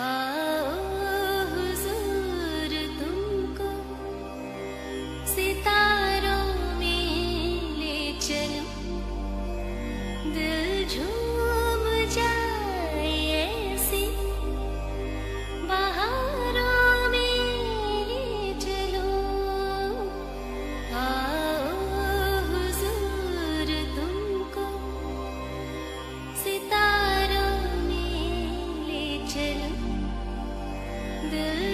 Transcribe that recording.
Ah. दिल